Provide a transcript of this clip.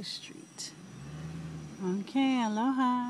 the street. Okay, aloha.